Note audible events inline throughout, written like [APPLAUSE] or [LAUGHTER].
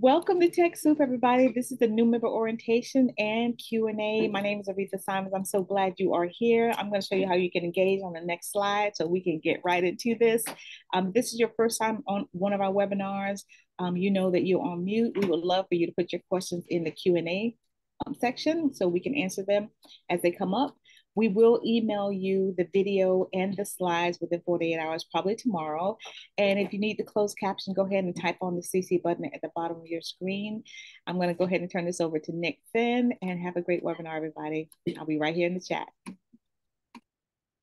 Welcome to TechSoup, everybody. This is the new member orientation and Q&A. My name is Aretha Simons. I'm so glad you are here. I'm going to show you how you can engage on the next slide so we can get right into this. Um, this is your first time on one of our webinars. Um, you know that you're on mute. We would love for you to put your questions in the Q&A um, section so we can answer them as they come up. We will email you the video and the slides within 48 hours, probably tomorrow. And if you need the closed caption, go ahead and type on the CC button at the bottom of your screen. I'm going to go ahead and turn this over to Nick Finn and have a great webinar, everybody. I'll be right here in the chat.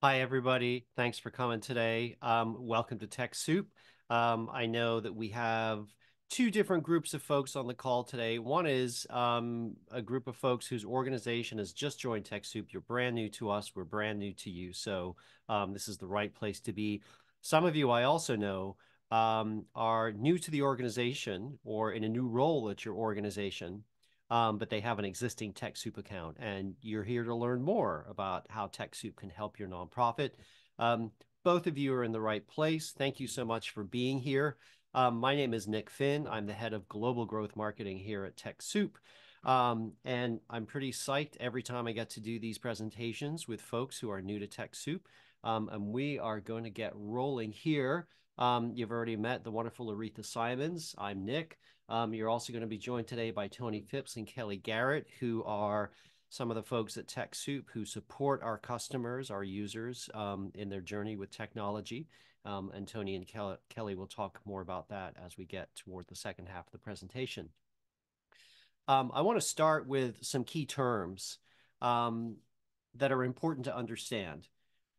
Hi, everybody. Thanks for coming today. Um, welcome to TechSoup. Um, I know that we have two different groups of folks on the call today. One is um, a group of folks whose organization has just joined TechSoup. You're brand new to us. We're brand new to you. So um, this is the right place to be. Some of you I also know um, are new to the organization or in a new role at your organization, um, but they have an existing TechSoup account. And you're here to learn more about how TechSoup can help your nonprofit. Um, both of you are in the right place. Thank you so much for being here. Um, my name is Nick Finn. I'm the head of global growth marketing here at TechSoup. Um, and I'm pretty psyched every time I get to do these presentations with folks who are new to TechSoup. Um, and we are going to get rolling here. Um, you've already met the wonderful Aretha Simons. I'm Nick. Um, you're also going to be joined today by Tony Phipps and Kelly Garrett, who are some of the folks at TechSoup who support our customers, our users um, in their journey with technology. Um, and Tony and Kelly, Kelly will talk more about that as we get toward the second half of the presentation. Um, I want to start with some key terms um, that are important to understand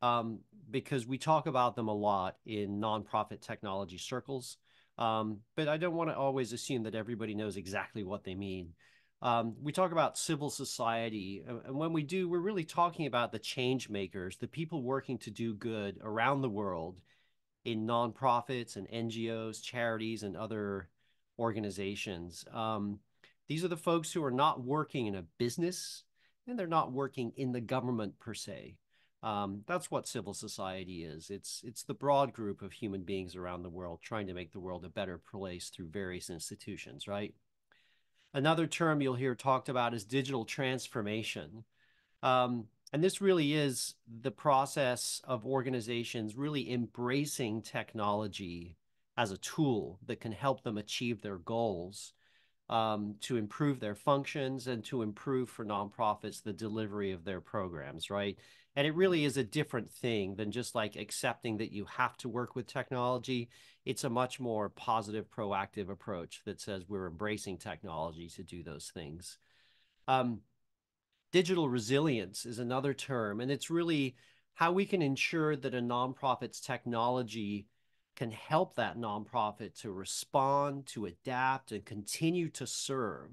um, because we talk about them a lot in nonprofit technology circles. Um, but I don't want to always assume that everybody knows exactly what they mean. Um, we talk about civil society, and when we do, we're really talking about the change makers, the people working to do good around the world in nonprofits and NGOs, charities, and other organizations. Um, these are the folks who are not working in a business and they're not working in the government per se. Um, that's what civil society is. It's it's the broad group of human beings around the world trying to make the world a better place through various institutions, right? Another term you'll hear talked about is digital transformation. Um, and this really is the process of organizations really embracing technology as a tool that can help them achieve their goals, um, to improve their functions and to improve for nonprofits the delivery of their programs, right? And it really is a different thing than just like accepting that you have to work with technology. It's a much more positive, proactive approach that says we're embracing technology to do those things. Um, digital resilience is another term, and it's really how we can ensure that a nonprofit's technology can help that nonprofit to respond, to adapt, and continue to serve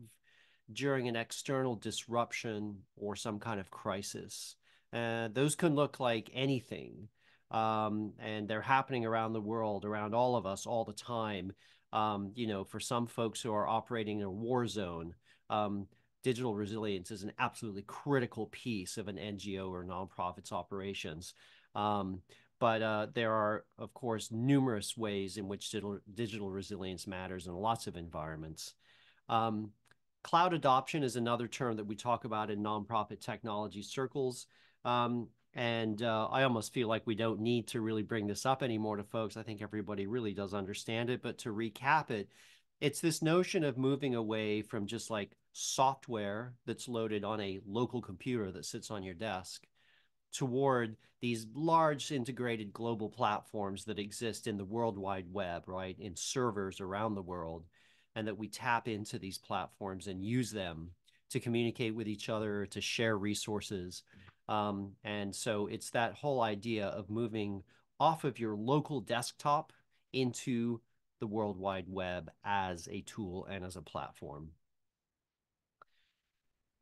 during an external disruption or some kind of crisis. Uh, those can look like anything, um, and they're happening around the world, around all of us, all the time. Um, you know, for some folks who are operating in a war zone, um, digital resilience is an absolutely critical piece of an NGO or nonprofit's operations. Um, but uh, there are, of course, numerous ways in which digital, digital resilience matters in lots of environments. Um, cloud adoption is another term that we talk about in nonprofit technology circles. Um, and uh, I almost feel like we don't need to really bring this up anymore to folks. I think everybody really does understand it. But to recap it, it's this notion of moving away from just like software that's loaded on a local computer that sits on your desk toward these large integrated global platforms that exist in the World Wide Web, right? In servers around the world, and that we tap into these platforms and use them to communicate with each other, to share resources. Um, and so it's that whole idea of moving off of your local desktop into the World Wide Web as a tool and as a platform.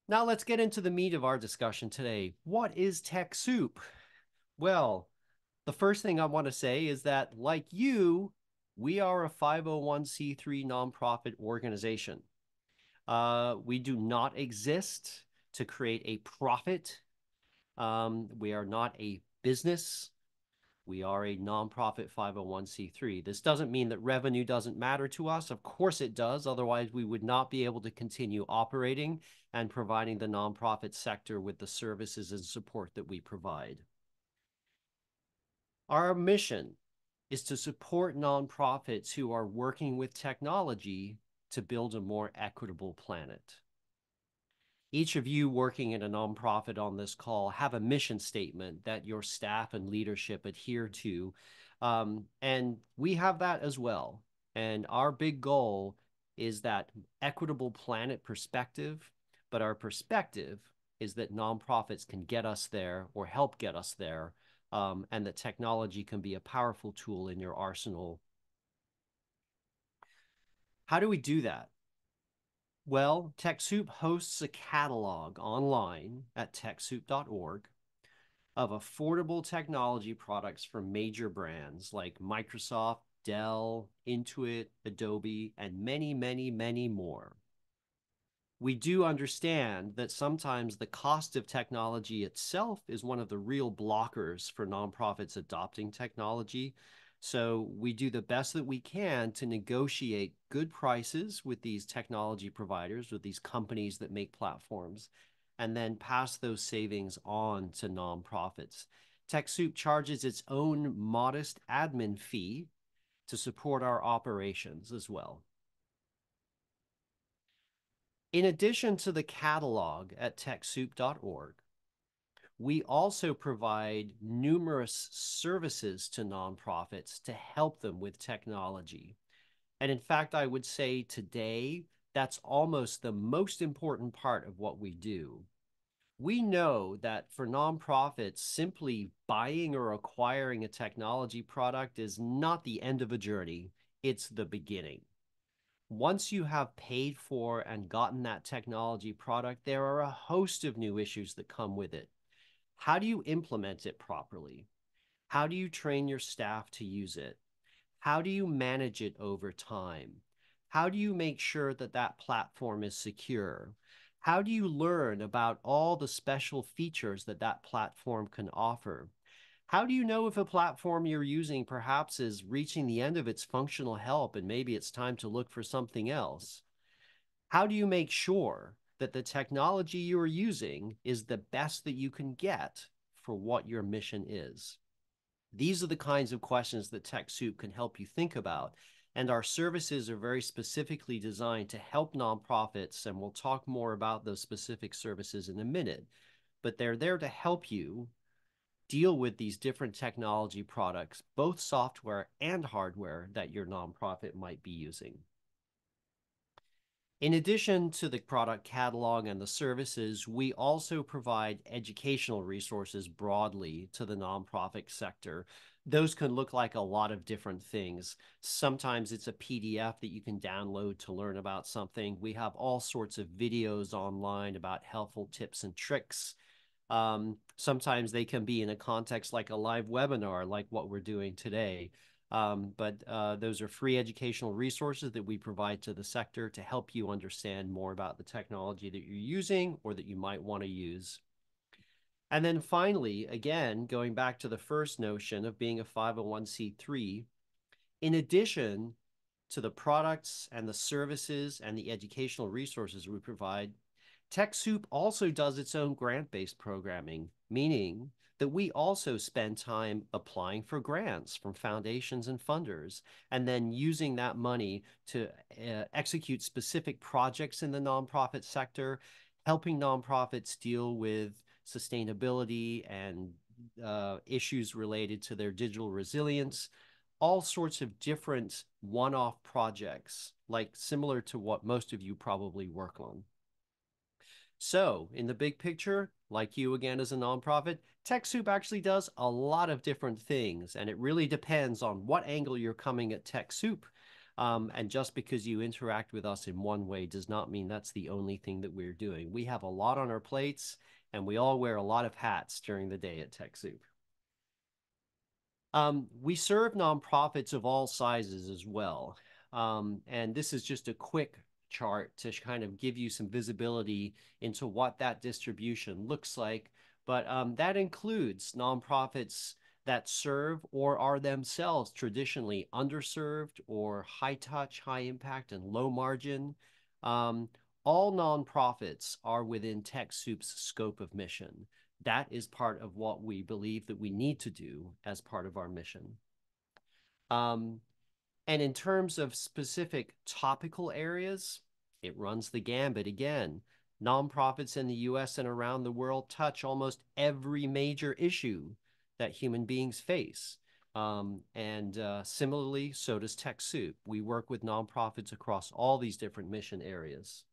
Now let's get into the meat of our discussion today. What is TechSoup? Well, the first thing I want to say is that, like you, we are a 501c3 nonprofit organization. Uh, we do not exist to create a profit. Um, we are not a business. We are a nonprofit 501c3. This doesn't mean that revenue doesn't matter to us. Of course it does. Otherwise, we would not be able to continue operating and providing the nonprofit sector with the services and support that we provide. Our mission is to support nonprofits who are working with technology to build a more equitable planet. Each of you working in a nonprofit on this call have a mission statement that your staff and leadership adhere to. Um, and we have that as well. And our big goal is that equitable planet perspective, but our perspective is that nonprofits can get us there or help get us there, um, and that technology can be a powerful tool in your arsenal. How do we do that? Well, TechSoup hosts a catalog online at TechSoup.org of affordable technology products from major brands like Microsoft, Dell, Intuit, Adobe, and many, many, many more. We do understand that sometimes the cost of technology itself is one of the real blockers for nonprofits adopting technology so we do the best that we can to negotiate good prices with these technology providers, with these companies that make platforms, and then pass those savings on to nonprofits. TechSoup charges its own modest admin fee to support our operations as well. In addition to the catalog at TechSoup.org, we also provide numerous services to nonprofits to help them with technology. And in fact, I would say today, that's almost the most important part of what we do. We know that for nonprofits, simply buying or acquiring a technology product is not the end of a journey, it's the beginning. Once you have paid for and gotten that technology product, there are a host of new issues that come with it how do you implement it properly? How do you train your staff to use it? How do you manage it over time? How do you make sure that that platform is secure? How do you learn about all the special features that that platform can offer? How do you know if a platform you're using perhaps is reaching the end of its functional help and maybe it's time to look for something else? How do you make sure that the technology you are using is the best that you can get for what your mission is. These are the kinds of questions that TechSoup can help you think about. And our services are very specifically designed to help nonprofits, and we'll talk more about those specific services in a minute. But they're there to help you deal with these different technology products, both software and hardware that your nonprofit might be using. In addition to the product catalog and the services, we also provide educational resources broadly to the nonprofit sector. Those can look like a lot of different things. Sometimes it's a PDF that you can download to learn about something. We have all sorts of videos online about helpful tips and tricks. Um, sometimes they can be in a context like a live webinar, like what we're doing today. Um, but uh, those are free educational resources that we provide to the sector to help you understand more about the technology that you're using or that you might want to use. And then finally, again, going back to the first notion of being a 501c3, in addition to the products and the services and the educational resources we provide, TechSoup also does its own grant-based programming, meaning that we also spend time applying for grants from foundations and funders and then using that money to uh, execute specific projects in the nonprofit sector, helping nonprofits deal with sustainability and uh, issues related to their digital resilience, all sorts of different one off projects, like similar to what most of you probably work on. So, in the big picture, like you again as a nonprofit, TechSoup actually does a lot of different things, and it really depends on what angle you're coming at TechSoup. Um, and just because you interact with us in one way does not mean that's the only thing that we're doing. We have a lot on our plates, and we all wear a lot of hats during the day at TechSoup. Um, we serve nonprofits of all sizes as well. Um, and this is just a quick chart to kind of give you some visibility into what that distribution looks like. But um, that includes nonprofits that serve or are themselves traditionally underserved or high touch, high impact, and low margin. Um, all nonprofits are within TechSoup's scope of mission. That is part of what we believe that we need to do as part of our mission. Um, and in terms of specific topical areas, it runs the gambit again. Nonprofits in the US and around the world touch almost every major issue that human beings face. Um, and uh, similarly, so does TechSoup. We work with nonprofits across all these different mission areas.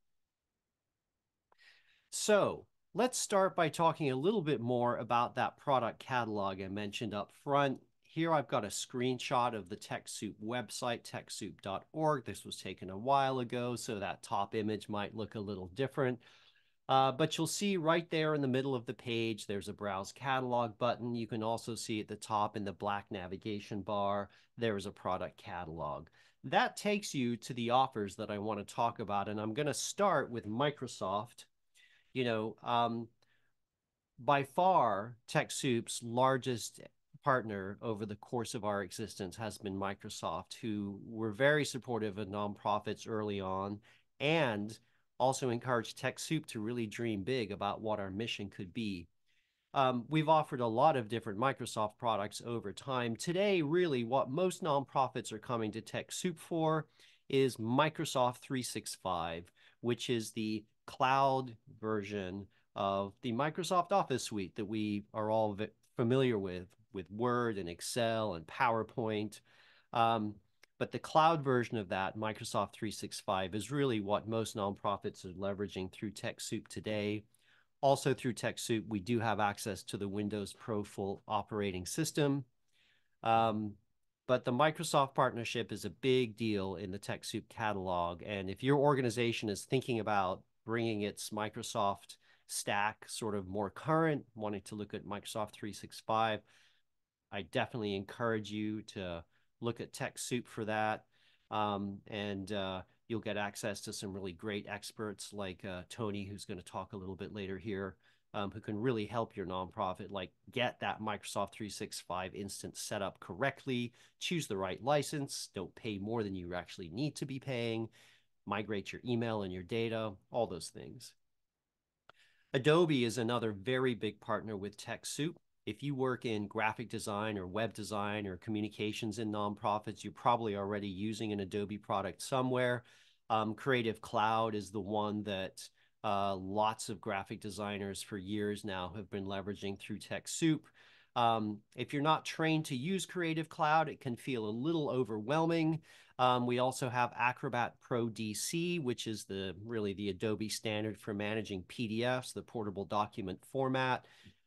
So let's start by talking a little bit more about that product catalog I mentioned up front. Here I've got a screenshot of the TechSoup website, techsoup.org. This was taken a while ago, so that top image might look a little different. Uh, but you'll see right there in the middle of the page, there's a Browse Catalog button. You can also see at the top in the black navigation bar, there's a product catalog. That takes you to the offers that I want to talk about, and I'm going to start with Microsoft you know, um, by far, TechSoup's largest partner over the course of our existence has been Microsoft, who were very supportive of nonprofits early on and also encouraged TechSoup to really dream big about what our mission could be. Um, we've offered a lot of different Microsoft products over time. Today, really, what most nonprofits are coming to TechSoup for is Microsoft 365, which is the cloud version of the Microsoft Office suite that we are all familiar with, with Word and Excel and PowerPoint. Um, but the cloud version of that, Microsoft 365, is really what most nonprofits are leveraging through TechSoup today. Also through TechSoup, we do have access to the Windows Pro full operating system. Um, but the Microsoft partnership is a big deal in the TechSoup catalog. And if your organization is thinking about bringing its Microsoft stack sort of more current, wanting to look at Microsoft 365, I definitely encourage you to look at TechSoup for that. Um, and uh, you'll get access to some really great experts like uh, Tony, who's going to talk a little bit later here, um, who can really help your nonprofit like get that Microsoft 365 instance set up correctly, choose the right license, don't pay more than you actually need to be paying, migrate your email and your data, all those things. Adobe is another very big partner with TechSoup. If you work in graphic design or web design or communications in nonprofits, you're probably already using an Adobe product somewhere. Um, Creative Cloud is the one that uh, lots of graphic designers for years now have been leveraging through TechSoup. Um, if you're not trained to use Creative Cloud, it can feel a little overwhelming. Um, we also have Acrobat Pro DC, which is the really the Adobe standard for managing PDFs, the portable document format.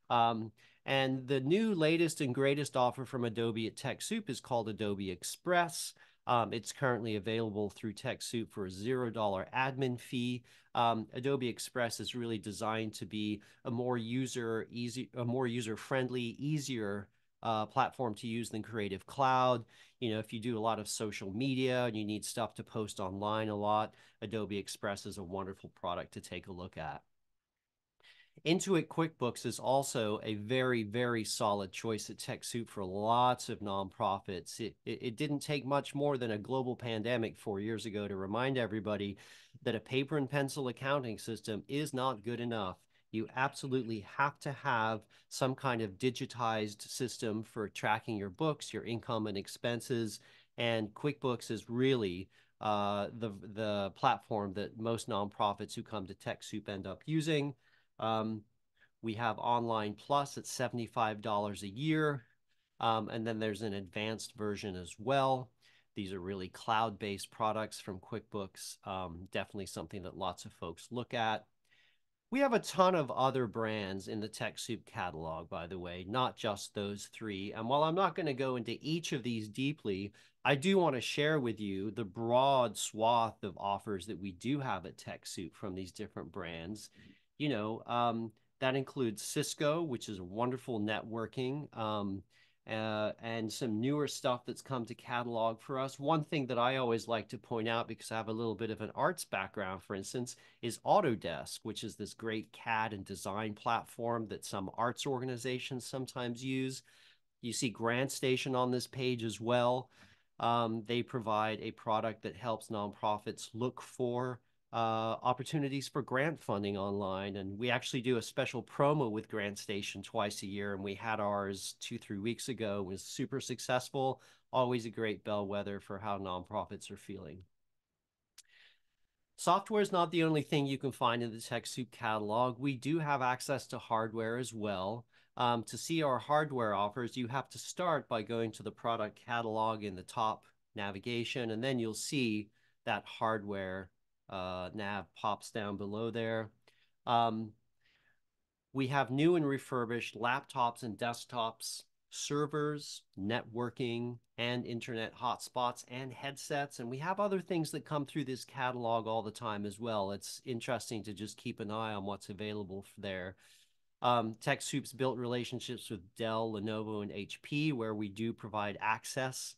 Um, and the new latest and greatest offer from Adobe at TechSoup is called Adobe Express. Um, it's currently available through TechSoup for a $0 admin fee. Um, Adobe Express is really designed to be a more user easy, a more user friendly, easier uh, platform to use than Creative Cloud. You know, if you do a lot of social media and you need stuff to post online a lot, Adobe Express is a wonderful product to take a look at. Intuit QuickBooks is also a very, very solid choice at TechSoup for lots of nonprofits. It, it, it, didn't take much more than a global pandemic four years ago to remind everybody that a paper and pencil accounting system is not good enough. You absolutely have to have some kind of digitized system for tracking your books, your income and expenses. And QuickBooks is really uh, the, the platform that most nonprofits who come to TechSoup end up using. Um, we have Online Plus at $75 a year. Um, and then there's an advanced version as well. These are really cloud-based products from QuickBooks. Um, definitely something that lots of folks look at. We have a ton of other brands in the TechSoup catalog, by the way, not just those three. And while I'm not going to go into each of these deeply, I do want to share with you the broad swath of offers that we do have at TechSoup from these different brands you know, um, that includes Cisco, which is a wonderful networking, um, uh, and some newer stuff that's come to catalog for us. One thing that I always like to point out, because I have a little bit of an arts background, for instance, is Autodesk, which is this great CAD and design platform that some arts organizations sometimes use. you see GrantStation on this page as well. Um, they provide a product that helps nonprofits look for uh, opportunities for grant funding online. And we actually do a special promo with GrantStation twice a year. And we had ours two, three weeks ago. It was super successful. Always a great bellwether for how nonprofits are feeling. Software is not the only thing you can find in the TechSoup catalog. We do have access to hardware as well. Um, to see our hardware offers, you have to start by going to the product catalog in the top navigation, and then you'll see that hardware uh, nav pops down below there. Um, we have new and refurbished laptops and desktops, servers, networking, and internet hotspots and headsets. And we have other things that come through this catalog all the time as well. It's interesting to just keep an eye on what's available there. Um, TechSoup's built relationships with Dell, Lenovo, and HP, where we do provide access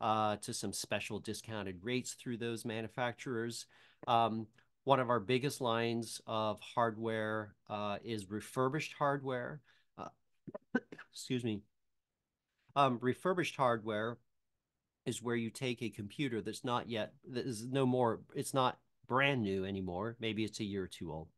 uh, to some special discounted rates through those manufacturers. Um, one of our biggest lines of hardware uh, is refurbished hardware. Uh, [COUGHS] excuse me. Um, refurbished hardware is where you take a computer that's not yet, that is no more, it's not brand new anymore. Maybe it's a year or two old.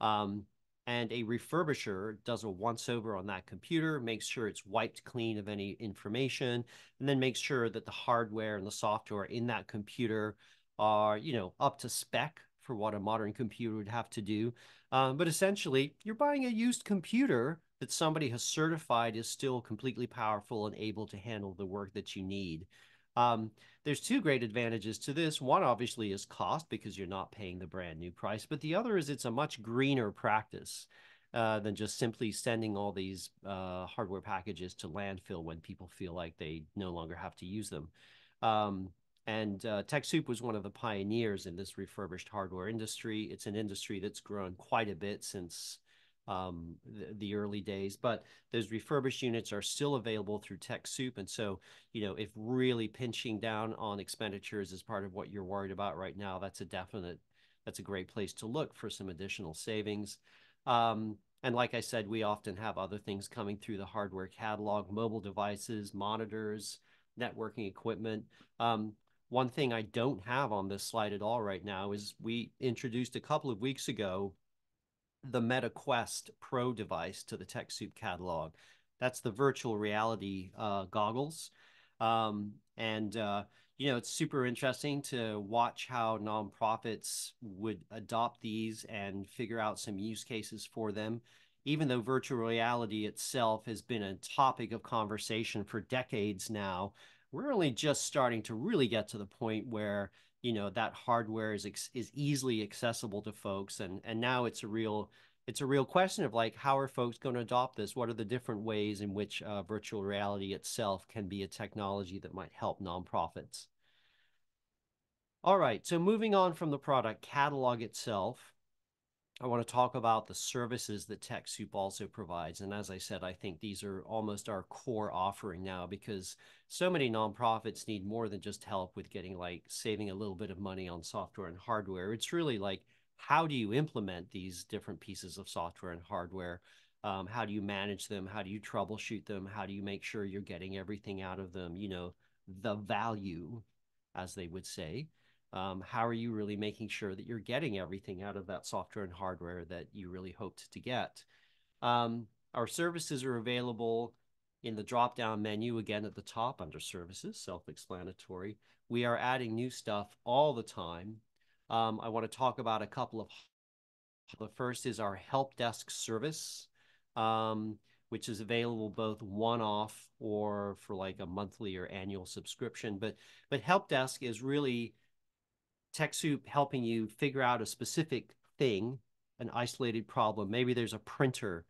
Um, and a refurbisher does a once over on that computer, makes sure it's wiped clean of any information, and then makes sure that the hardware and the software in that computer are, you know, up to spec for what a modern computer would have to do. Um, but essentially, you're buying a used computer that somebody has certified is still completely powerful and able to handle the work that you need. Um, there's two great advantages to this. One obviously is cost because you're not paying the brand new price, but the other is it's a much greener practice uh, than just simply sending all these uh, hardware packages to landfill when people feel like they no longer have to use them. Um, and uh, TechSoup was one of the pioneers in this refurbished hardware industry. It's an industry that's grown quite a bit since um, the, the, early days, but those refurbished units are still available through TechSoup. And so, you know, if really pinching down on expenditures is part of what you're worried about right now, that's a definite, that's a great place to look for some additional savings. Um, and like I said, we often have other things coming through the hardware catalog, mobile devices, monitors, networking equipment. Um, one thing I don't have on this slide at all right now is we introduced a couple of weeks ago the Meta Quest Pro device to the TechSoup catalog. That's the virtual reality uh, goggles. Um, and, uh, you know, it's super interesting to watch how nonprofits would adopt these and figure out some use cases for them. Even though virtual reality itself has been a topic of conversation for decades now, we're only just starting to really get to the point where you know that hardware is is easily accessible to folks and and now it's a real it's a real question of like how are folks going to adopt this what are the different ways in which uh, virtual reality itself can be a technology that might help nonprofits all right so moving on from the product catalog itself I want to talk about the services that TechSoup also provides. And as I said, I think these are almost our core offering now because so many nonprofits need more than just help with getting like saving a little bit of money on software and hardware. It's really like, how do you implement these different pieces of software and hardware? Um, how do you manage them? How do you troubleshoot them? How do you make sure you're getting everything out of them? You know, the value, as they would say um, how are you really making sure that you're getting everything out of that software and hardware that you really hoped to get? Um, our services are available in the drop down menu again at the top under services, self explanatory. We are adding new stuff all the time. Um, I want to talk about a couple of. The first is our help desk service, um, which is available both one off or for like a monthly or annual subscription. But but help desk is really TechSoup helping you figure out a specific thing, an isolated problem. Maybe there's a printer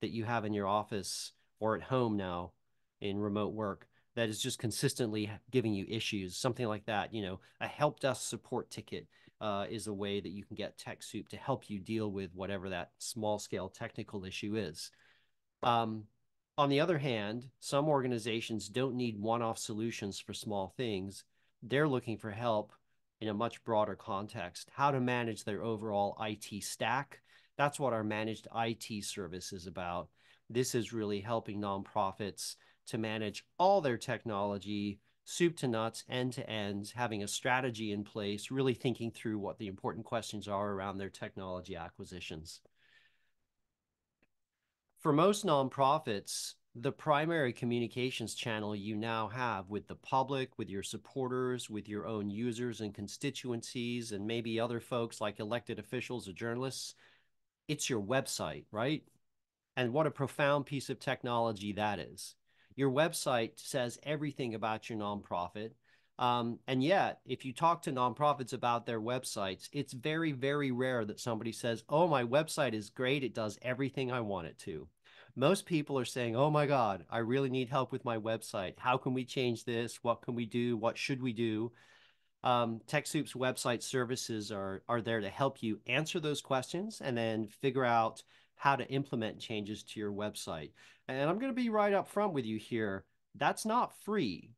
that you have in your office or at home now in remote work that is just consistently giving you issues, something like that. You know, a help desk support ticket uh, is a way that you can get TechSoup to help you deal with whatever that small scale technical issue is. Um, on the other hand, some organizations don't need one off solutions for small things. They're looking for help in a much broader context, how to manage their overall IT stack. That's what our managed IT service is about. This is really helping nonprofits to manage all their technology, soup to nuts, end to ends, having a strategy in place, really thinking through what the important questions are around their technology acquisitions. For most nonprofits, the primary communications channel you now have with the public, with your supporters, with your own users and constituencies, and maybe other folks like elected officials or journalists, it's your website, right? And what a profound piece of technology that is. Your website says everything about your nonprofit. Um, and yet, if you talk to nonprofits about their websites, it's very, very rare that somebody says, Oh, my website is great. It does everything I want it to. Most people are saying, Oh my God, I really need help with my website. How can we change this? What can we do? What should we do? Um, TechSoup's website services are, are there to help you answer those questions and then figure out how to implement changes to your website. And I'm going to be right up front with you here. That's not free.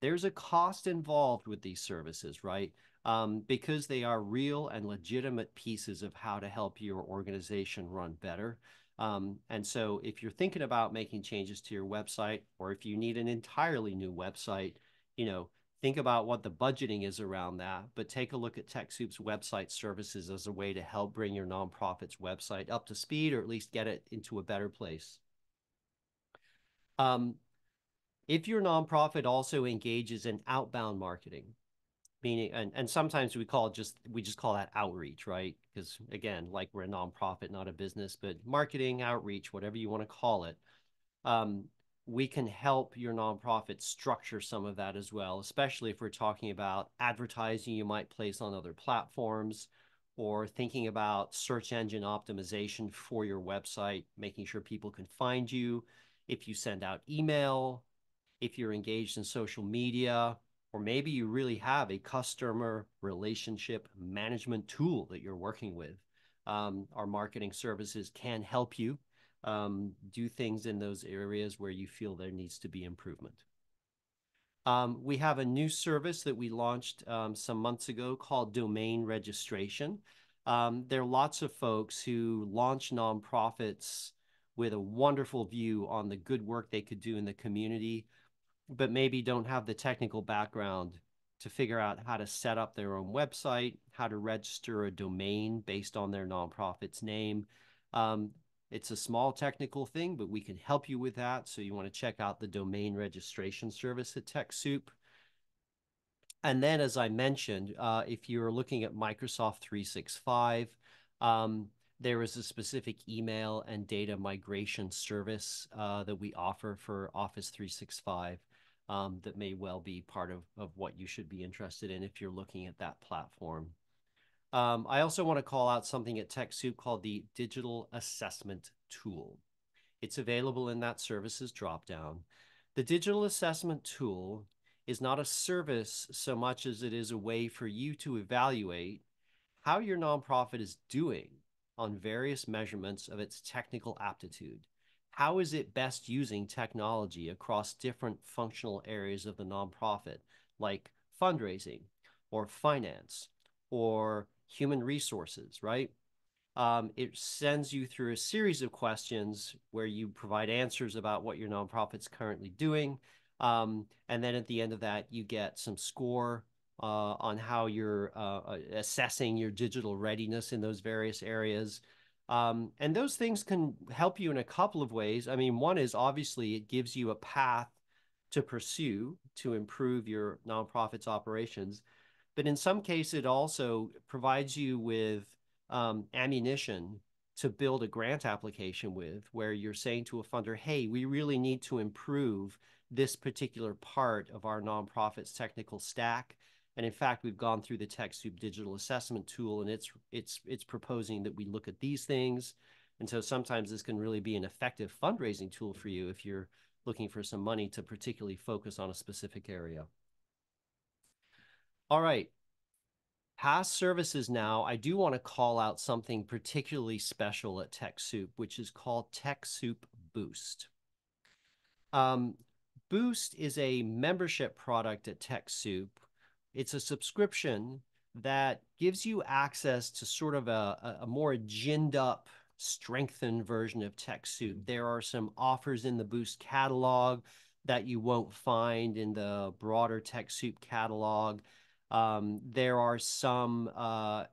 There's a cost involved with these services, right? Um, because they are real and legitimate pieces of how to help your organization run better. Um, and so if you're thinking about making changes to your website, or if you need an entirely new website, you know, think about what the budgeting is around that, but take a look at TechSoup's website services as a way to help bring your nonprofit's website up to speed or at least get it into a better place. Um, if your nonprofit also engages in outbound marketing, meaning and, and sometimes we call just we just call that outreach, right? Because again, like we're a nonprofit, not a business, but marketing, outreach, whatever you want to call it. Um, we can help your nonprofit structure some of that as well, especially if we're talking about advertising you might place on other platforms or thinking about search engine optimization for your website, making sure people can find you. If you send out email, if you're engaged in social media, or maybe you really have a customer relationship management tool that you're working with. Um, our marketing services can help you um, do things in those areas where you feel there needs to be improvement. Um, we have a new service that we launched um, some months ago called domain registration. Um, there are lots of folks who launch nonprofits with a wonderful view on the good work they could do in the community, but maybe don't have the technical background to figure out how to set up their own website, how to register a domain based on their nonprofit's name. Um, it's a small technical thing, but we can help you with that. So you want to check out the domain registration service at TechSoup. And then, as I mentioned, uh, if you're looking at Microsoft 365, um, there is a specific email and data migration service uh, that we offer for Office 365 um, that may well be part of, of what you should be interested in if you're looking at that platform. Um, I also want to call out something at TechSoup called the Digital Assessment Tool. It's available in that services dropdown. The Digital Assessment Tool is not a service so much as it is a way for you to evaluate how your nonprofit is doing on various measurements of its technical aptitude. How is it best using technology across different functional areas of the nonprofit, like fundraising or finance or human resources, right? Um, it sends you through a series of questions where you provide answers about what your nonprofit's currently doing. Um, and then at the end of that, you get some score uh, on how you're uh, uh, assessing your digital readiness in those various areas. Um, and those things can help you in a couple of ways. I mean, one is obviously it gives you a path to pursue to improve your nonprofit's operations. But in some cases, it also provides you with um, ammunition to build a grant application with, where you're saying to a funder, hey, we really need to improve this particular part of our nonprofit's technical stack. And in fact, we've gone through the TechSoup digital assessment tool, and it's it's it's proposing that we look at these things. And so sometimes this can really be an effective fundraising tool for you if you're looking for some money to particularly focus on a specific area. All right. Past services now, I do want to call out something particularly special at TechSoup, which is called TechSoup Boost. Um, Boost is a membership product at TechSoup. It's a subscription that gives you access to sort of a, a more ginned up, strengthened version of TechSoup. There are some offers in the Boost catalog that you won't find in the broader TechSoup catalog. Um, there are some uh,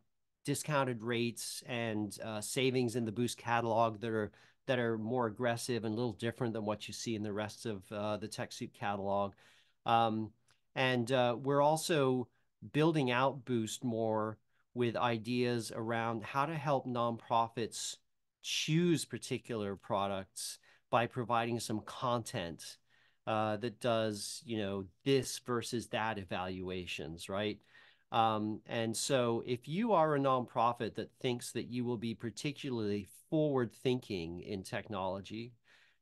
discounted rates and uh, savings in the Boost catalog that are that are more aggressive and a little different than what you see in the rest of uh, the TechSoup catalog. Um, and uh, we're also building out Boost more with ideas around how to help nonprofits choose particular products by providing some content uh, that does, you know, this versus that evaluations, right? Um, and so if you are a nonprofit that thinks that you will be particularly forward thinking in technology,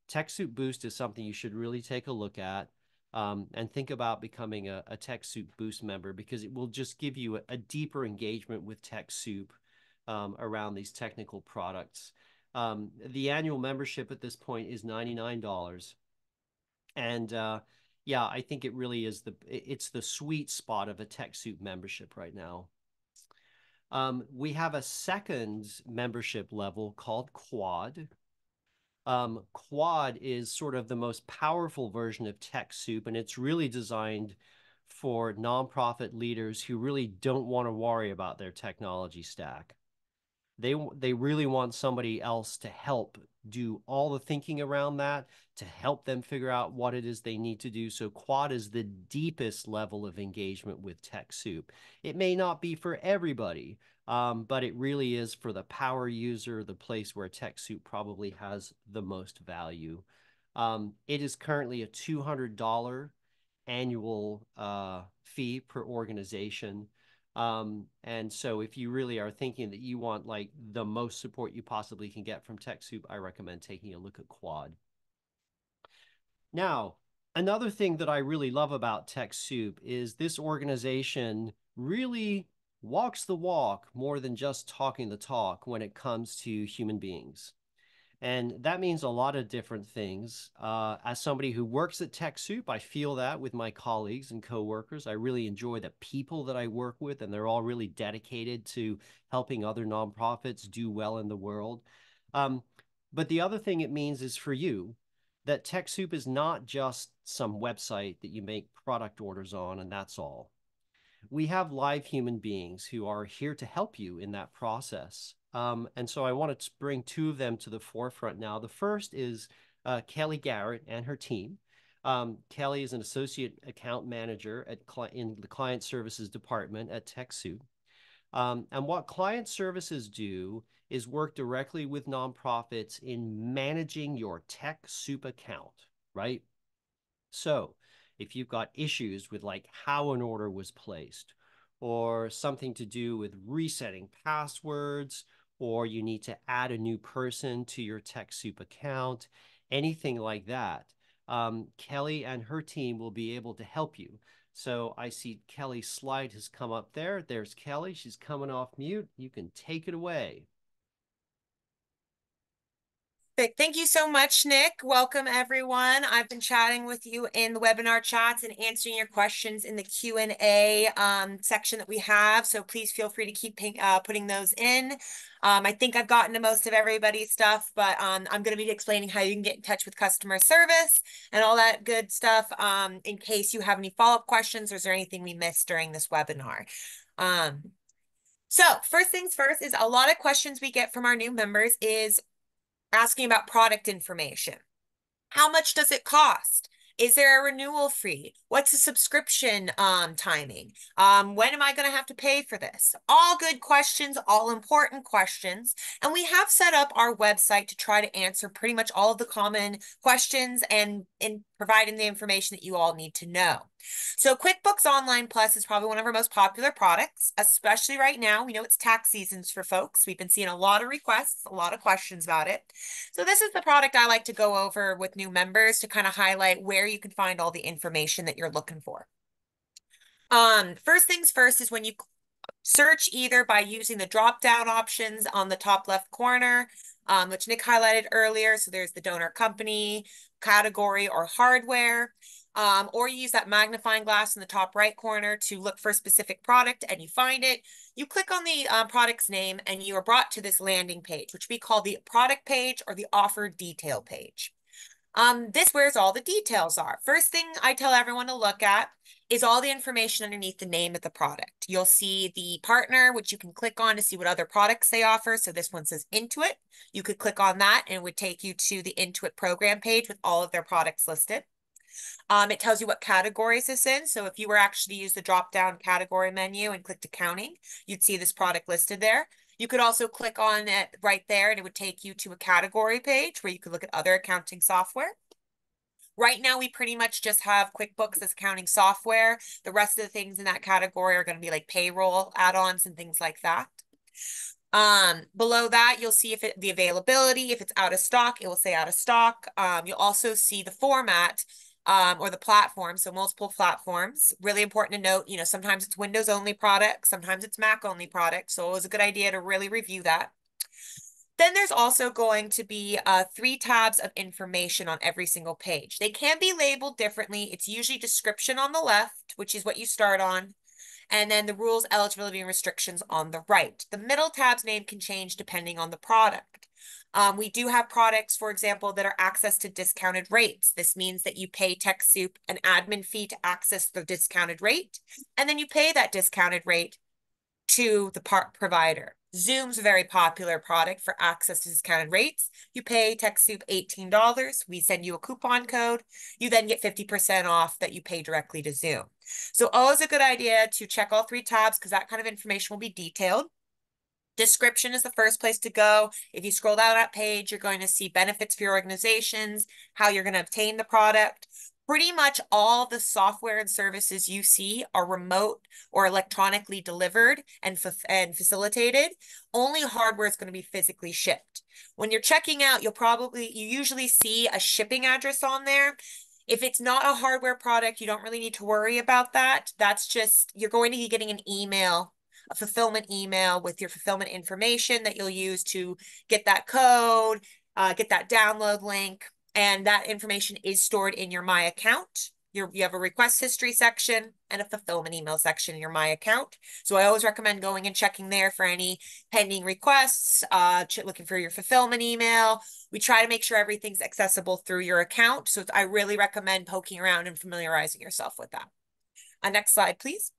TechSoup Boost is something you should really take a look at um, and think about becoming a, a TechSoup Boost member because it will just give you a, a deeper engagement with TechSoup um, around these technical products. Um, the annual membership at this point is $99. And uh, yeah, I think it really is the it's the sweet spot of a TechSoup membership right now. Um, we have a second membership level called Quad. Um, Quad is sort of the most powerful version of TechSoup, and it's really designed for nonprofit leaders who really don't want to worry about their technology stack. They they really want somebody else to help do all the thinking around that to help them figure out what it is they need to do. So quad is the deepest level of engagement with TechSoup. It may not be for everybody, um, but it really is for the power user, the place where TechSoup probably has the most value. Um, it is currently a $200 annual uh, fee per organization. Um, and so if you really are thinking that you want like the most support you possibly can get from TechSoup, I recommend taking a look at Quad. Now, another thing that I really love about TechSoup is this organization really walks the walk more than just talking the talk when it comes to human beings. And that means a lot of different things. Uh, as somebody who works at TechSoup, I feel that with my colleagues and coworkers. I really enjoy the people that I work with, and they're all really dedicated to helping other nonprofits do well in the world. Um, but the other thing it means is for you that TechSoup is not just some website that you make product orders on, and that's all. We have live human beings who are here to help you in that process. Um, and so I want to bring two of them to the forefront now. The first is uh, Kelly Garrett and her team. Um, Kelly is an associate account manager at in the client services department at TechSoup. Um, and what client services do is work directly with nonprofits in managing your TechSoup account, right? So if you've got issues with like how an order was placed or something to do with resetting passwords or you need to add a new person to your TechSoup account, anything like that, um, Kelly and her team will be able to help you. So I see Kelly's slide has come up there. There's Kelly. She's coming off mute. You can take it away. Thank you so much, Nick. Welcome, everyone. I've been chatting with you in the webinar chats and answering your questions in the Q&A um, section that we have. So please feel free to keep uh, putting those in. Um, I think I've gotten to most of everybody's stuff, but um, I'm going to be explaining how you can get in touch with customer service and all that good stuff um, in case you have any follow-up questions or is there anything we missed during this webinar. Um, so first things first is a lot of questions we get from our new members is asking about product information. How much does it cost? Is there a renewal fee? What's the subscription um, timing? Um, when am I going to have to pay for this? All good questions, all important questions. And we have set up our website to try to answer pretty much all of the common questions and in providing the information that you all need to know. So QuickBooks Online Plus is probably one of our most popular products, especially right now. We know it's tax seasons for folks. We've been seeing a lot of requests, a lot of questions about it. So this is the product I like to go over with new members to kind of highlight where you can find all the information that you're looking for. Um, first things first is when you search either by using the drop down options on the top left corner, um, which Nick highlighted earlier. So there's the donor company, category, or hardware. Um, or you use that magnifying glass in the top right corner to look for a specific product and you find it. You click on the um, product's name and you are brought to this landing page, which we call the product page or the offer detail page. Um, this where's all the details are. First thing I tell everyone to look at is all the information underneath the name of the product. You'll see the partner, which you can click on to see what other products they offer. So this one says Intuit. You could click on that and it would take you to the Intuit program page with all of their products listed. Um, it tells you what categories it's in. So if you were actually to use the drop-down category menu and clicked accounting, you'd see this product listed there. You could also click on it right there and it would take you to a category page where you could look at other accounting software. Right now, we pretty much just have QuickBooks as accounting software. The rest of the things in that category are going to be like payroll add-ons and things like that. Um, below that, you'll see if it, the availability, if it's out of stock, it will say out of stock. Um, you'll also see the format um, or the platform, so multiple platforms. Really important to note, you know, sometimes it's Windows only product, sometimes it's Mac only product. So it was a good idea to really review that. Then there's also going to be uh, three tabs of information on every single page. They can be labeled differently. It's usually description on the left, which is what you start on, and then the rules, eligibility, and restrictions on the right. The middle tab's name can change depending on the product. Um, we do have products, for example, that are access to discounted rates. This means that you pay TechSoup an admin fee to access the discounted rate, and then you pay that discounted rate to the part provider. Zoom's a very popular product for access to discounted rates. You pay TechSoup $18. We send you a coupon code. You then get 50% off that you pay directly to Zoom. So always a good idea to check all three tabs because that kind of information will be detailed. Description is the first place to go. If you scroll down that page, you're going to see benefits for your organizations, how you're going to obtain the product. Pretty much all the software and services you see are remote or electronically delivered and, and facilitated. Only hardware is going to be physically shipped. When you're checking out, you'll probably, you usually see a shipping address on there. If it's not a hardware product, you don't really need to worry about that. That's just, you're going to be getting an email a fulfillment email with your fulfillment information that you'll use to get that code, uh, get that download link, and that information is stored in your My Account. You're, you have a request history section and a fulfillment email section in your My Account. So I always recommend going and checking there for any pending requests, uh, looking for your fulfillment email. We try to make sure everything's accessible through your account. So I really recommend poking around and familiarizing yourself with that. Uh, next slide, please.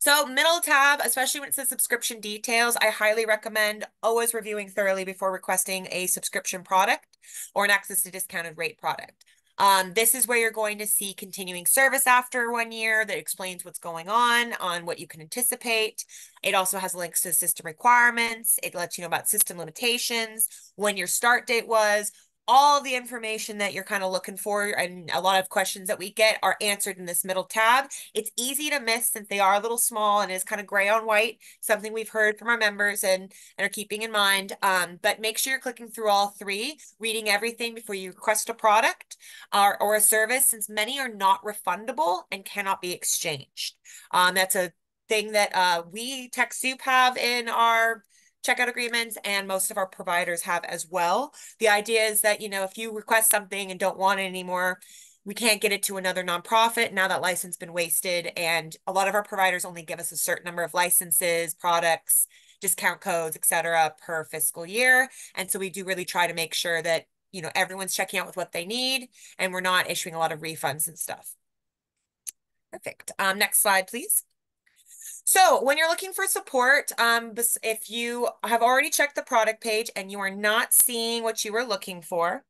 So middle tab, especially when it says subscription details, I highly recommend always reviewing thoroughly before requesting a subscription product or an access to discounted rate product. Um, this is where you're going to see continuing service after one year that explains what's going on, on what you can anticipate. It also has links to system requirements. It lets you know about system limitations, when your start date was, all the information that you're kind of looking for and a lot of questions that we get are answered in this middle tab. It's easy to miss since they are a little small and is kind of gray on white, something we've heard from our members and, and are keeping in mind. Um, but make sure you're clicking through all three, reading everything before you request a product or, or a service, since many are not refundable and cannot be exchanged. Um, that's a thing that uh, we TechSoup have in our checkout agreements and most of our providers have as well. The idea is that, you know, if you request something and don't want it anymore, we can't get it to another nonprofit. Now that license been wasted. And a lot of our providers only give us a certain number of licenses, products, discount codes, etc., per fiscal year. And so we do really try to make sure that, you know, everyone's checking out with what they need and we're not issuing a lot of refunds and stuff. Perfect. Um, next slide, please. So when you're looking for support, um, if you have already checked the product page and you are not seeing what you were looking for,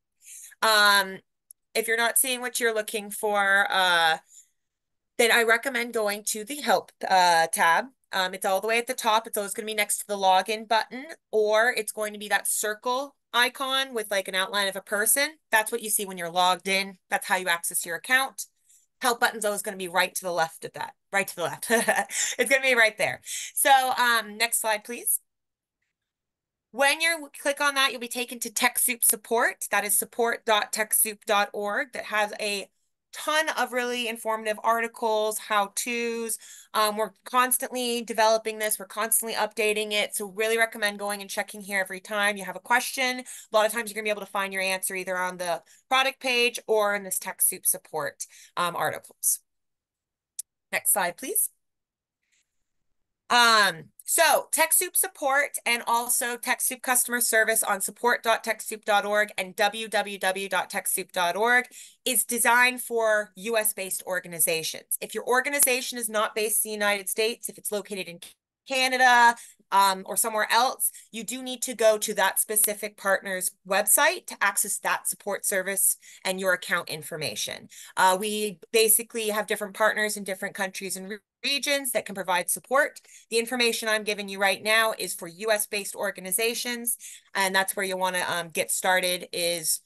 um, if you're not seeing what you're looking for, uh, then I recommend going to the help uh, tab. Um, it's all the way at the top. It's always going to be next to the login button, or it's going to be that circle icon with like an outline of a person. That's what you see when you're logged in. That's how you access your account help button's always going to be right to the left of that, right to the left. [LAUGHS] it's going to be right there. So um, next slide, please. When you click on that, you'll be taken to TechSoup support. That is support.techsoup.org that has a ton of really informative articles, how-tos. Um, we're constantly developing this. We're constantly updating it. So really recommend going and checking here every time you have a question. A lot of times you're gonna be able to find your answer either on the product page or in this TechSoup support um, articles. Next slide, please. Um, So TechSoup support and also TechSoup customer service on support.techsoup.org and www.techsoup.org is designed for US-based organizations. If your organization is not based in the United States, if it's located in Canada, um, or somewhere else, you do need to go to that specific partner's website to access that support service and your account information. Uh, we basically have different partners in different countries and re regions that can provide support. The information I'm giving you right now is for US-based organizations, and that's where you want to um, get started is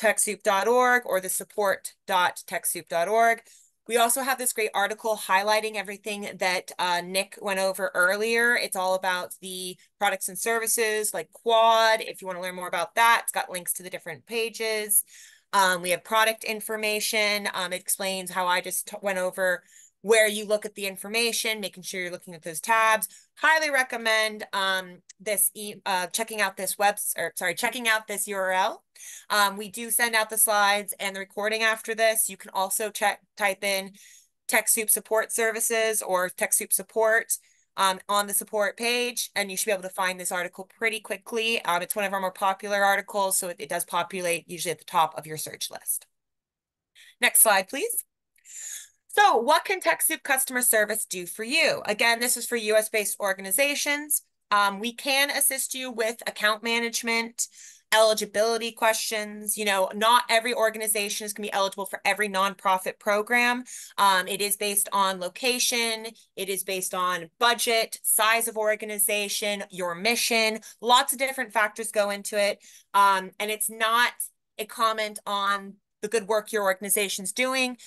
TechSoup.org or the support.techsoup.org. We also have this great article highlighting everything that uh, Nick went over earlier. It's all about the products and services like Quad. If you want to learn more about that, it's got links to the different pages. Um, we have product information. Um, it explains how I just went over where you look at the information, making sure you're looking at those tabs. Highly recommend um, this e uh, checking out this web or sorry, checking out this URL. Um, we do send out the slides and the recording after this. You can also check type in TechSoup support services or TechSoup support um, on the support page, and you should be able to find this article pretty quickly. Um, it's one of our more popular articles, so it, it does populate usually at the top of your search list. Next slide, please. So what can TechSoup customer service do for you? Again, this is for US-based organizations. Um, we can assist you with account management, eligibility questions. You know, not every organization is going to be eligible for every nonprofit program. Um, it is based on location, it is based on budget, size of organization, your mission. Lots of different factors go into it. Um, and it's not a comment on the good work your organization's doing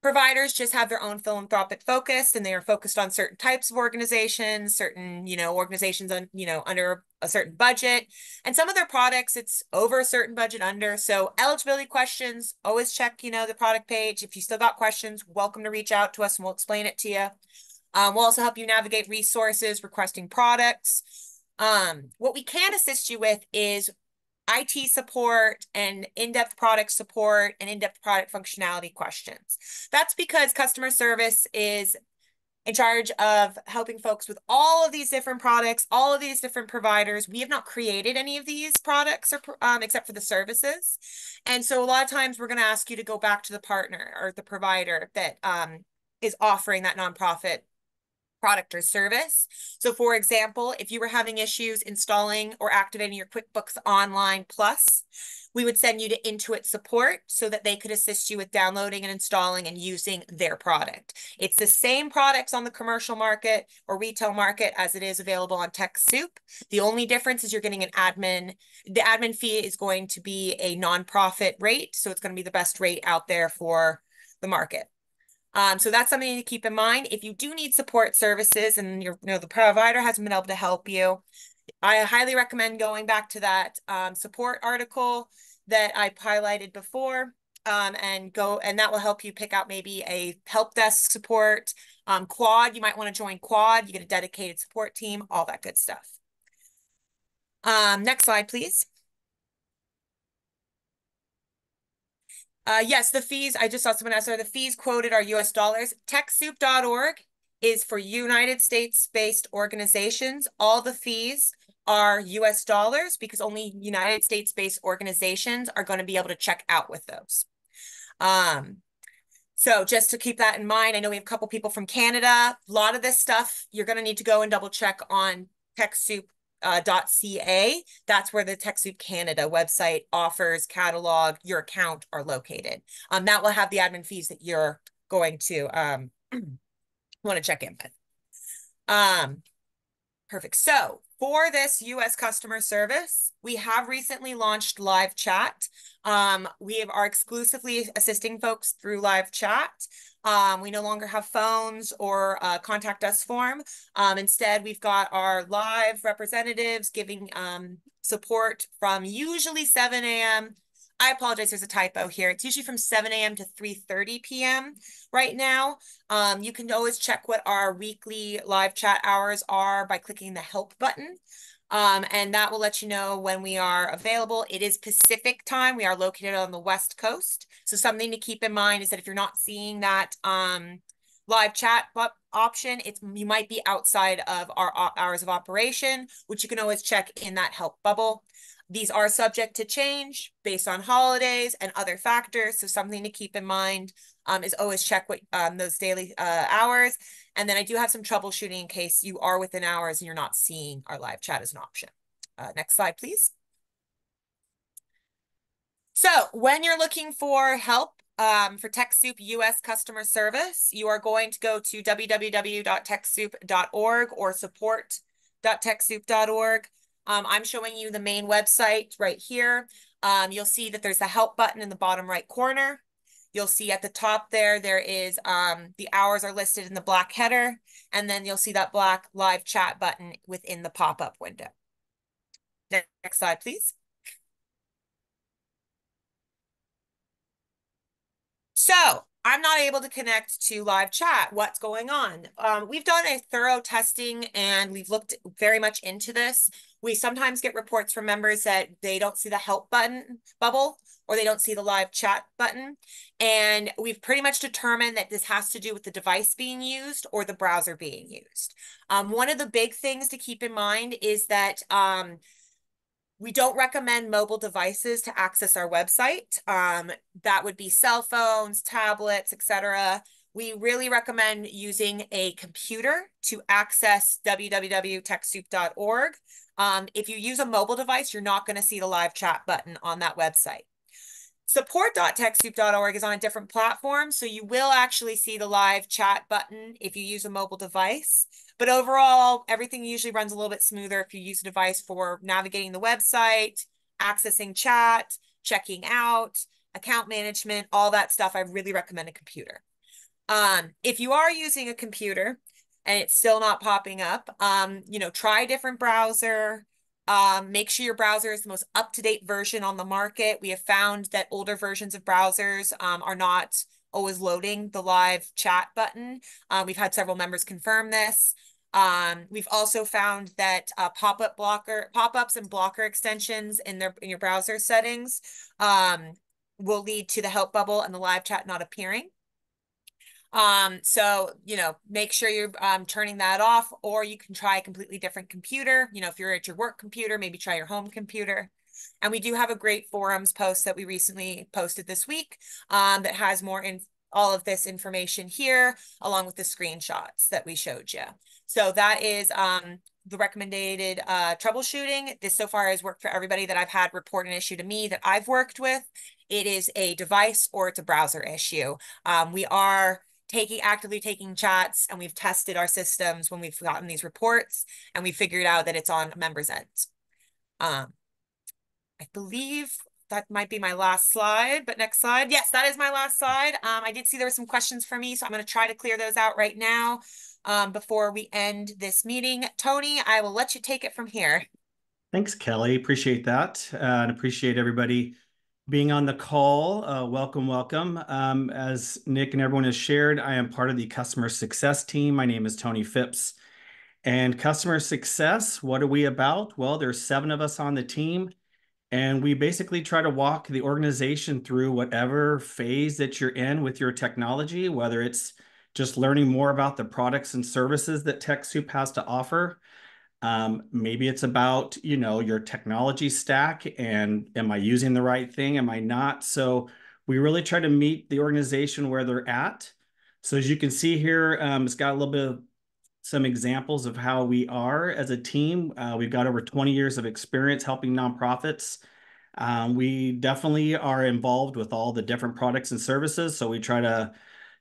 providers just have their own philanthropic focus and they are focused on certain types of organizations certain you know organizations on you know under a certain budget. And some of their products it's over a certain budget under. So eligibility questions always check you know the product page. If you still got questions welcome to reach out to us and we'll explain it to you um, we'll also help you navigate resources requesting products. Um, what we can assist you with is IT support and in-depth product support and in-depth product functionality questions. That's because customer service is in charge of helping folks with all of these different products, all of these different providers. We have not created any of these products or um, except for the services. And so a lot of times we're going to ask you to go back to the partner or the provider that um, is offering that nonprofit product or service. So for example, if you were having issues installing or activating your QuickBooks Online Plus, we would send you to Intuit support so that they could assist you with downloading and installing and using their product. It's the same products on the commercial market or retail market as it is available on TechSoup. The only difference is you're getting an admin. The admin fee is going to be a nonprofit rate. So it's going to be the best rate out there for the market. Um, so that's something to keep in mind. If you do need support services and your, you know, the provider hasn't been able to help you, I highly recommend going back to that um, support article that I highlighted before um, and go, and that will help you pick out maybe a help desk support. Um, quad, you might want to join Quad. You get a dedicated support team, all that good stuff. Um, next slide, please. Uh, yes, the fees, I just saw someone ask, are the fees quoted are US dollars. TechSoup.org is for United States-based organizations. All the fees are US dollars because only United States-based organizations are going to be able to check out with those. Um, so just to keep that in mind, I know we have a couple people from Canada. A lot of this stuff, you're going to need to go and double check on TechSoup uh, .ca. That's where the TechSoup Canada website offers catalog your account are located. Um, that will have the admin fees that you're going to um, [CLEARS THROAT] want to check in with. Um, perfect. So for this US customer service, we have recently launched live chat. Um, we are exclusively assisting folks through live chat. Um, we no longer have phones or uh, contact us form. Um, instead, we've got our live representatives giving um, support from usually 7 a.m. I apologize, there's a typo here. It's usually from 7 a.m. to 3.30 p.m. right now. Um, you can always check what our weekly live chat hours are by clicking the help button. Um, and that will let you know when we are available. It is Pacific time. We are located on the West Coast. So something to keep in mind is that if you're not seeing that um, live chat option, it's you might be outside of our hours of operation, which you can always check in that help bubble. These are subject to change based on holidays and other factors. So something to keep in mind um, is always check what um, those daily uh, hours. And then I do have some troubleshooting in case you are within hours and you're not seeing our live chat as an option. Uh, next slide, please. So when you're looking for help um, for TechSoup US customer service, you are going to go to www.techsoup.org or support.techsoup.org. Um, I'm showing you the main website right here. Um, you'll see that there's a help button in the bottom right corner. You'll see at the top there, there is um, the hours are listed in the black header, and then you'll see that black live chat button within the pop-up window. Next slide, please. So I'm not able to connect to live chat. What's going on? Um, we've done a thorough testing and we've looked very much into this. We sometimes get reports from members that they don't see the help button bubble or they don't see the live chat button. And we've pretty much determined that this has to do with the device being used or the browser being used. Um, one of the big things to keep in mind is that um, we don't recommend mobile devices to access our website. Um, that would be cell phones, tablets, etc. We really recommend using a computer to access www.techsoup.org. Um, if you use a mobile device, you're not going to see the live chat button on that website. Support.techsoup.org is on a different platform, so you will actually see the live chat button if you use a mobile device. But overall, everything usually runs a little bit smoother if you use a device for navigating the website, accessing chat, checking out, account management, all that stuff. I really recommend a computer. Um, if you are using a computer and it's still not popping up, um, you know, try a different browser. Um, make sure your browser is the most up-to-date version on the market. We have found that older versions of browsers um, are not always loading the live chat button. Um, we've had several members confirm this. Um, we've also found that uh, pop-up blocker, pop-ups and blocker extensions in their in your browser settings um, will lead to the help bubble and the live chat not appearing. Um, so, you know, make sure you're um, turning that off, or you can try a completely different computer. You know, if you're at your work computer, maybe try your home computer. And we do have a great forums post that we recently posted this week um, that has more in all of this information here, along with the screenshots that we showed you. So that is um, the recommended uh, troubleshooting. This so far has worked for everybody that I've had report an issue to me that I've worked with. It is a device or it's a browser issue. Um, we are taking actively taking chats and we've tested our systems when we've gotten these reports and we figured out that it's on members' ends. Um, I believe that might be my last slide, but next slide. Yes, that is my last slide. Um, I did see there were some questions for me, so I'm going to try to clear those out right now um, before we end this meeting. Tony, I will let you take it from here. Thanks, Kelly. Appreciate that uh, and appreciate everybody being on the call. Uh, welcome, welcome. Um, as Nick and everyone has shared, I am part of the customer success team. My name is Tony Phipps. And customer success, what are we about? Well, there's seven of us on the team. And we basically try to walk the organization through whatever phase that you're in with your technology, whether it's just learning more about the products and services that TechSoup has to offer. Um, maybe it's about, you know, your technology stack and am I using the right thing? Am I not? So we really try to meet the organization where they're at. So as you can see here, um, it's got a little bit of some examples of how we are as a team. Uh, we've got over 20 years of experience helping nonprofits. Um, we definitely are involved with all the different products and services. So we try to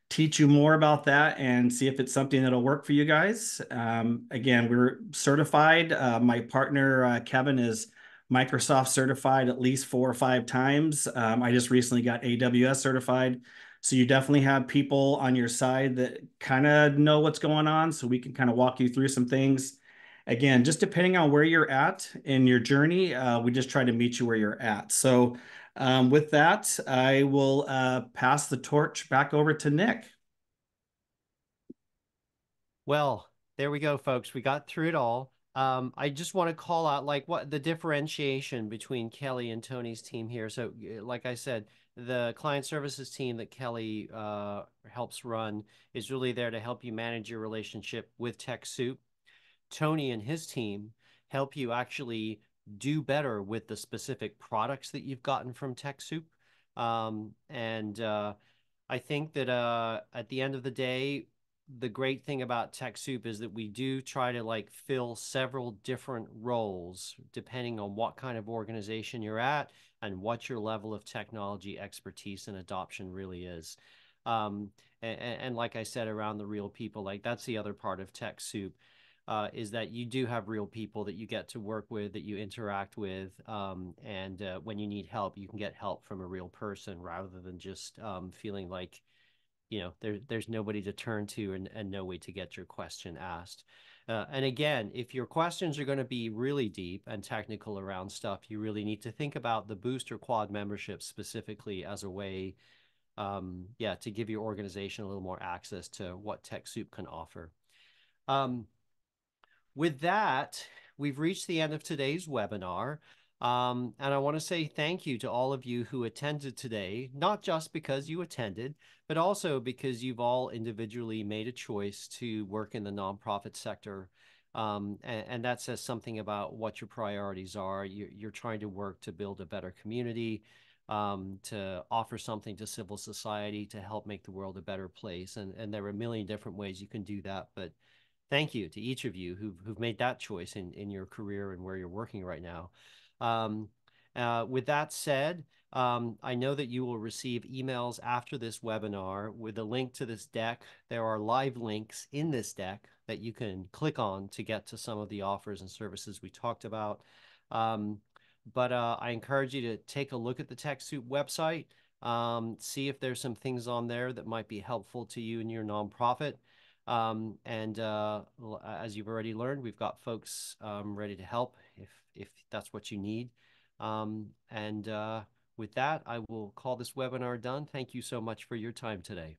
teach you more about that and see if it's something that'll work for you guys. Um, again, we're certified. Uh, my partner, uh, Kevin, is Microsoft certified at least four or five times. Um, I just recently got AWS certified. So you definitely have people on your side that kind of know what's going on. So we can kind of walk you through some things. Again, just depending on where you're at in your journey, uh, we just try to meet you where you're at. So um, with that, I will uh, pass the torch back over to Nick. Well, there we go, folks. We got through it all. Um, I just want to call out like what the differentiation between Kelly and Tony's team here. So, like I said, the client services team that Kelly uh, helps run is really there to help you manage your relationship with TechSoup. Tony and his team help you actually do better with the specific products that you've gotten from TechSoup. Um, and uh, I think that uh, at the end of the day, the great thing about TechSoup is that we do try to like fill several different roles depending on what kind of organization you're at and what your level of technology expertise and adoption really is. Um, and, and, like I said, around the real people, like that's the other part of TechSoup. Uh, is that you do have real people that you get to work with, that you interact with, um, and uh, when you need help, you can get help from a real person rather than just um, feeling like you know there, there's nobody to turn to and, and no way to get your question asked. Uh, and again if your questions are going to be really deep and technical around stuff you really need to think about the booster quad membership specifically as a way um, yeah to give your organization a little more access to what TechSoup can offer. Um, with that we've reached the end of today's webinar um, and I want to say thank you to all of you who attended today, not just because you attended, but also because you've all individually made a choice to work in the nonprofit sector. Um, and, and, that says something about what your priorities are. You're, you're trying to work to build a better community, um, to offer something to civil society, to help make the world a better place. And, and there are a million different ways you can do that. But thank you to each of you who've, who've made that choice in, in your career and where you're working right now. Um, uh, with that said, um, I know that you will receive emails after this webinar with a link to this deck. There are live links in this deck that you can click on to get to some of the offers and services we talked about. Um, but uh, I encourage you to take a look at the TechSoup website, um, see if there's some things on there that might be helpful to you and your nonprofit. Um, and uh, as you've already learned, we've got folks um, ready to help if if that's what you need. Um, and uh, with that, I will call this webinar done. Thank you so much for your time today.